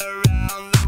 around the